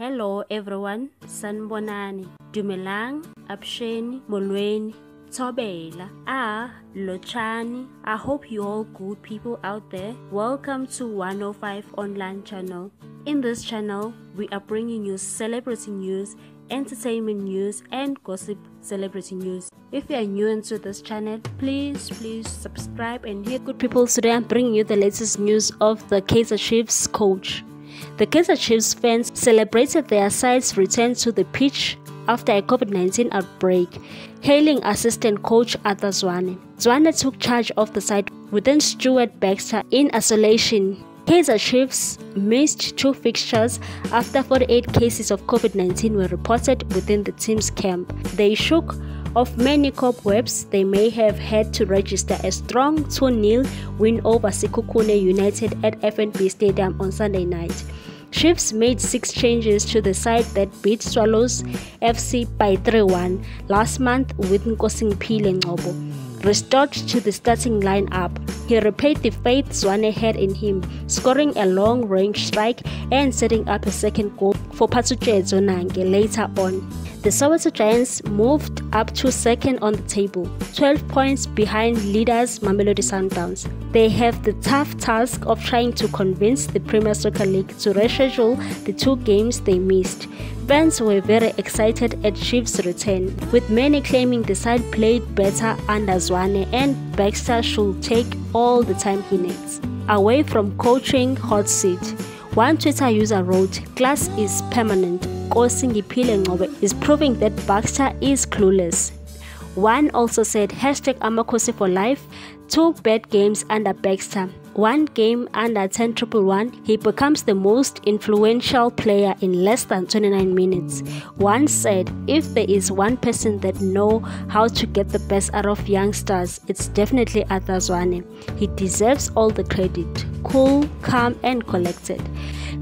Hello everyone, sanibonani. Dumelang, Absheni, Molweni, Tobela, Ah, Lochani. I hope you all good people out there. Welcome to 105 online channel. In this channel, we are bringing you celebrity news, entertainment news, and gossip celebrity news. If you are new into this channel, please, please subscribe and hear good people. Today I'm bringing you the latest news of the Kaizer Chiefs coach. The Kaizer Chiefs fans celebrated their side's return to the pitch after a COVID 19 outbreak, hailing assistant coach Arthur Zwane. Zwane took charge of the side within Stuart Baxter in isolation. Kaizer Chiefs missed two fixtures after 48 cases of COVID 19 were reported within the team's camp. They shook off many cobwebs they may have had to register a strong 2 0 win over Sekhukhune United at FNB Stadium on Sunday night. Chiefs made six changes to the side that beat Swallows FC by 3 1 last month with Nkosingiphile Ngcobo restored to the starting lineup. He repaid the faith Zwane had in him, scoring a long range strike and setting up a second goal for Phathutshedzo Nange later on. The Soweto Giants moved up to second on the table, 12 points behind leaders Mamelodi Sundowns. They have the tough task of trying to convince the Premier Soccer League to reschedule the two games they missed. Fans were very excited at Chiefs' return, with many claiming the side played better under Zwane and Baxter should take all the time he needs. Away from coaching hot seat, one Twitter user wrote, Class is permanent. Nkosingiphile Ngcobo is proving that Baxter is clueless. One also said, hashtag Amakhosi for life, two bad games under Baxter. One game under 10 1 he becomes the most influential player in less than 29 minutes. One said, if there is one person that know how to get the best out of youngsters, it's definitely Arthur Zwane. He deserves all the credit. Cool, calm and collected.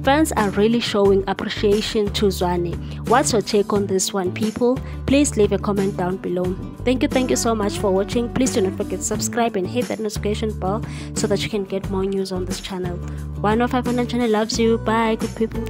Fans are really showing appreciation to Zwane. What's your take on this one, people? Please leave a comment down below. Thank you, thank you so much for watching. Please do not forget to subscribe and hit that notification bell so that you can get more news on this channel. 105 channel loves you. Bye, good people.